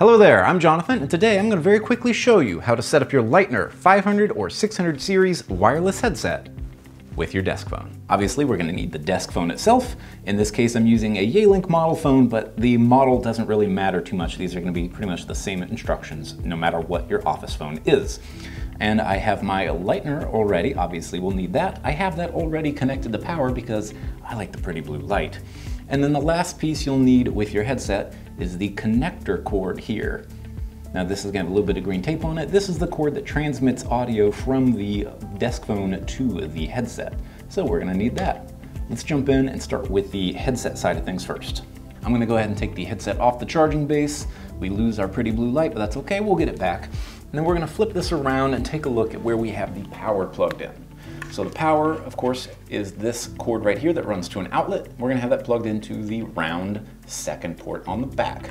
Hello there, I'm Jonathan, and today I'm going to very quickly show you how to set up your Leitner 500 or 600 series wireless headset with your desk phone. Obviously, we're going to need the desk phone itself. In this case, I'm using a Yealink model phone, but the model doesn't really matter too much. These are going to be pretty much the same instructions no matter what your office phone is. And I have my Leitner already, obviously we'll need that. I have that already connected to power because I like the pretty blue light. And then the last piece you'll need with your headset is the connector cord here. Now this is got a little bit of green tape on it. This is the cord that transmits audio from the desk phone to the headset. So we're gonna need that. Let's jump in and start with the headset side of things first. I'm gonna go ahead and take the headset off the charging base. We lose our pretty blue light, but that's okay, we'll get it back. And then we're gonna flip this around and take a look at where we have the power plugged in. So the power, of course, is this cord right here that runs to an outlet. We're gonna have that plugged into the round second port on the back.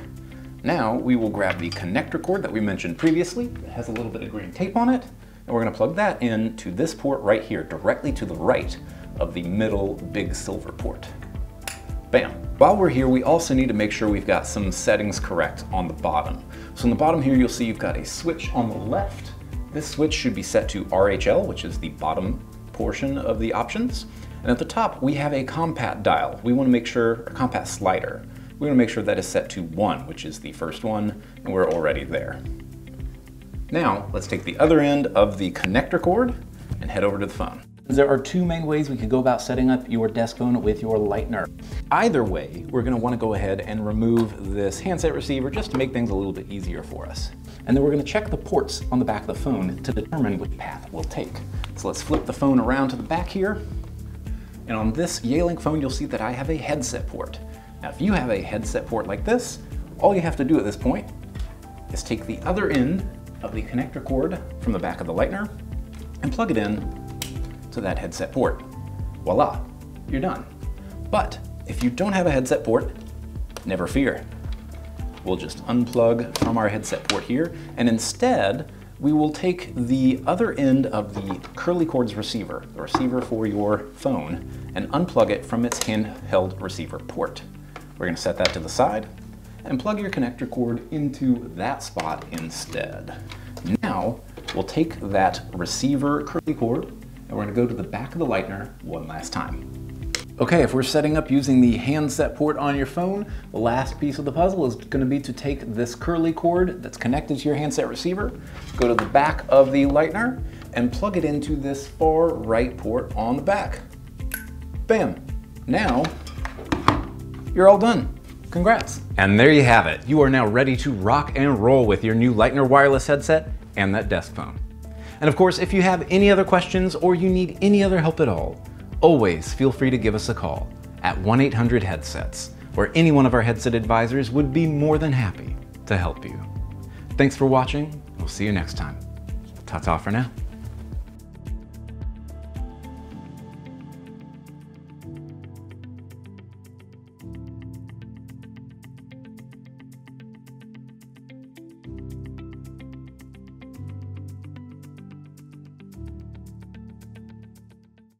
Now we will grab the connector cord that we mentioned previously. It has a little bit of green tape on it. And we're gonna plug that in to this port right here, directly to the right of the middle big silver port. Bam. While we're here, we also need to make sure we've got some settings correct on the bottom. So on the bottom here, you'll see you've got a switch on the left. This switch should be set to RHL, which is the bottom portion of the options. And at the top, we have a compat dial. We wanna make sure, a compat slider. We wanna make sure that is set to one, which is the first one, and we're already there. Now, let's take the other end of the connector cord and head over to the phone. There are two main ways we could go about setting up your desk phone with your Leitner. Either way, we're gonna wanna go ahead and remove this handset receiver just to make things a little bit easier for us. And then we're gonna check the ports on the back of the phone to determine which path we'll take. So let's flip the phone around to the back here. And on this Yealink phone, you'll see that I have a headset port. Now, if you have a headset port like this, all you have to do at this point is take the other end of the connector cord from the back of the Leitner and plug it in to that headset port. Voila, you're done. But if you don't have a headset port, never fear. We'll just unplug from our headset port here, and instead, we will take the other end of the curly cords receiver, the receiver for your phone, and unplug it from its handheld receiver port. We're gonna set that to the side and plug your connector cord into that spot instead. Now, we'll take that receiver curly cord and we're gonna go to the back of the Leitner one last time. Okay, if we're setting up using the handset port on your phone, the last piece of the puzzle is gonna be to take this curly cord that's connected to your handset receiver, go to the back of the Leitner, and plug it into this far right port on the back. Bam. Now, you're all done. Congrats. And there you have it. You are now ready to rock and roll with your new Leitner wireless headset and that desk phone. And of course, if you have any other questions or you need any other help at all, always feel free to give us a call at 1-800-HEADSETS, where any one of our headset advisors would be more than happy to help you. Thanks for watching. We'll see you next time. Ta-ta for now.